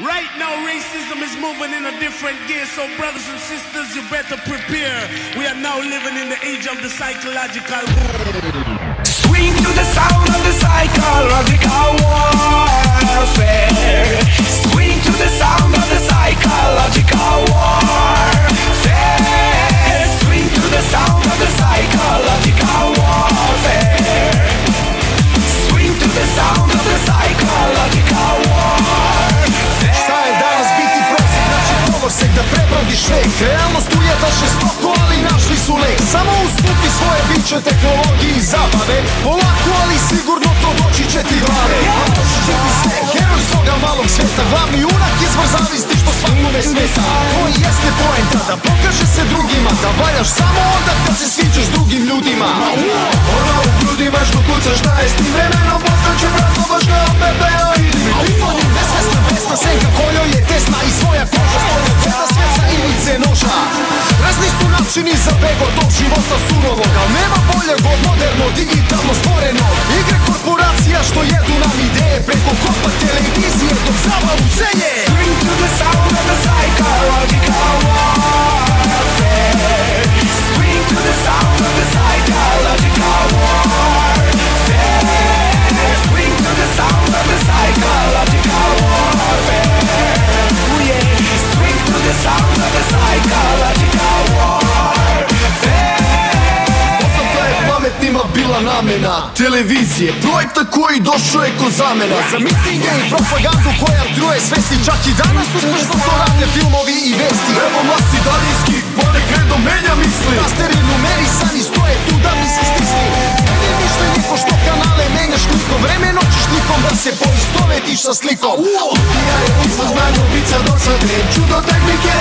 Right now, racism is moving in a different gear, so brothers and sisters, you better prepare. We are now living in the age of the psychological. Swing to the sound of the psychological warfare. Vek Realnost ujeda žestoko, ali našli su lek. Samo ustupi svoje biće tehnologiji i zabave. Polako, ali sigurno to doći će ti glave. Heroj svoga malog sveta Glavni unak izvor zavisti što svakome smeta. To i jeste poenta, da pokaže se drugima Da valjaš samo onda kad se sviđaš drugim ljudima. Ona u grudima što kucaš da je s tim vremenom Postaće vratno baš Su načini za beg od tog života surovog Al nema boljeg od moderno digitalno stvoreno. Igre korporacija što jedu nam ideje Preko kopa televizije namena Televizije, projekta koji došao je ko zamena Za mitinge i propagandu koja truje svesti Čak i danas uspešno to rade filmovi i vesti. Evo mlasi daljinski, ponek redom menja misli. Rasteri numerisani stoje tu da bi se stisli. Ne mišljenje ko što kanale menjaš klikom Vremeno ćeš klikom da se poistovetiš sa slikom. Utija je izlaz znanja ubica dosade Čudo tehnike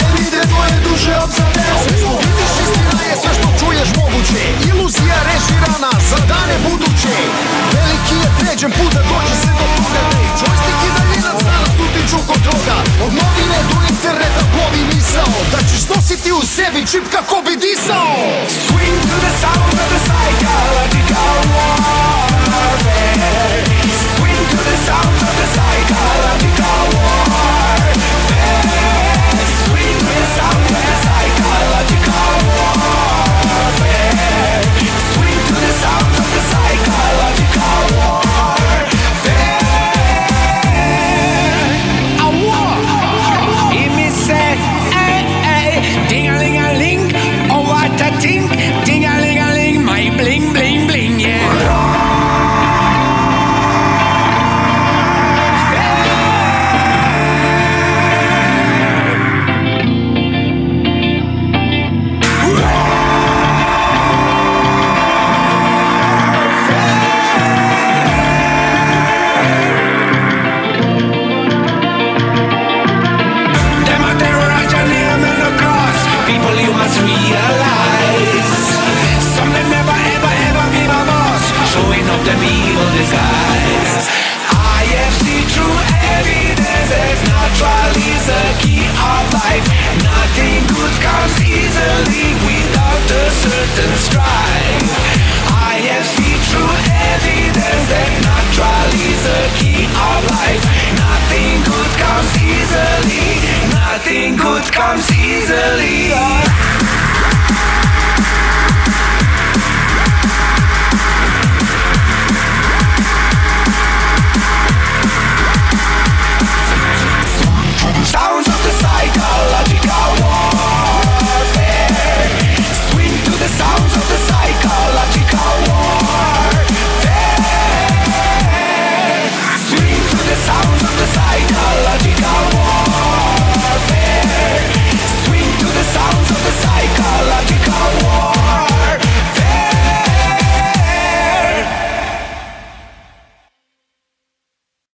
comes easily.